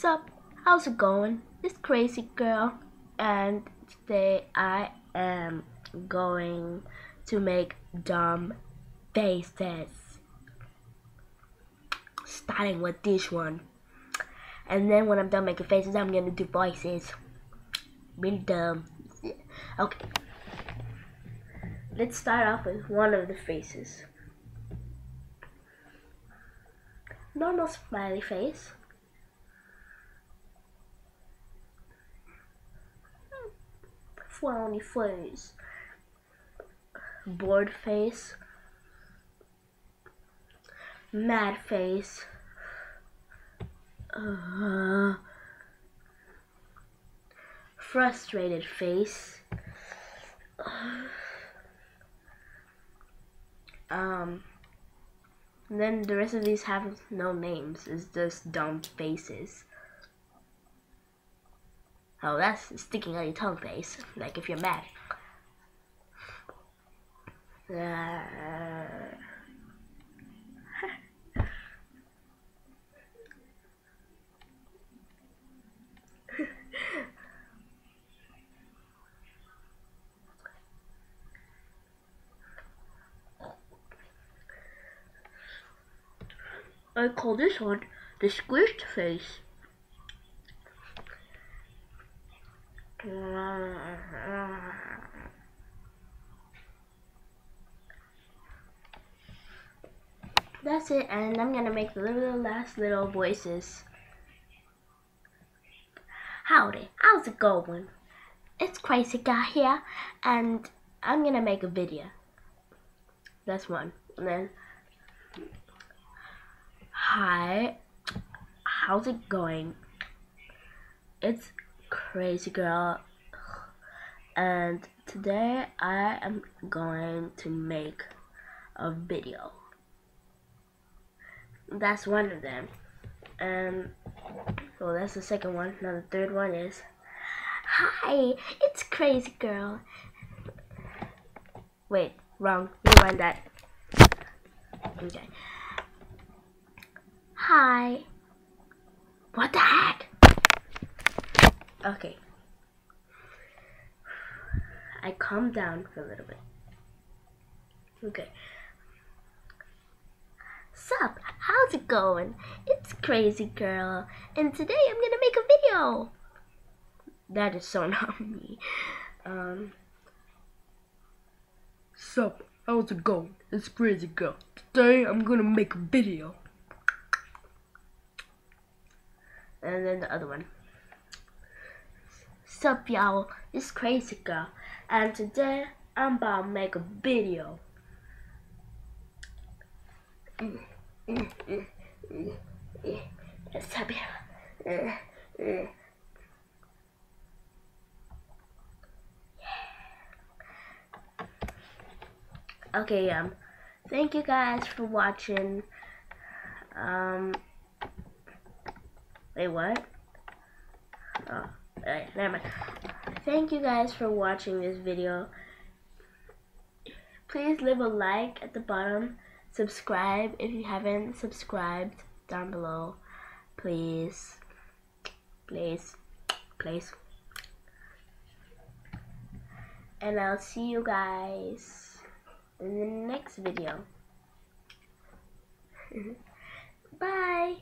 Sup, how's it going? It's Crazy Girl, and today I am going to make dumb faces. Starting with this one. And then when I'm done making faces, I'm gonna do voices. Really dumb. Okay. Let's start off with one of the faces. Normal smiley face. Frowny face, bored face, mad face, uh, frustrated face, um, then the rest of these have no names, it's just dumb faces. Oh, that's sticking on your tongue face, like if you're mad. I call this one the squished face. That's it, and I'm gonna make the little last little voices. Howdy, how's it going? It's Crazy Guy here, and I'm gonna make a video. That's one. And then, hi, how's it going? It's crazy girl. And today I am going to make a video. That's one of them. And well that's the second one. Now the third one is hi it's crazy girl. Wait wrong. Rewind that. Okay. Hi. What the heck Okay. I calm down for a little bit. Okay. Sup, how's it going? It's Crazy Girl, and today I'm gonna make a video. That is so not me. Um. Sup, how's it going? It's Crazy Girl. Today I'm gonna make a video. And then the other one. Sup y'all, it's Crazy Girl, and today I'm about to make a video. Sup y'all. Okay, um, thank you guys for watching. Um, wait, what? Oh. Never mind. Thank you guys for watching this video. Please leave a like at the bottom. Subscribe if you haven't subscribed down below. Please. Please. Please. And I'll see you guys in the next video. Bye.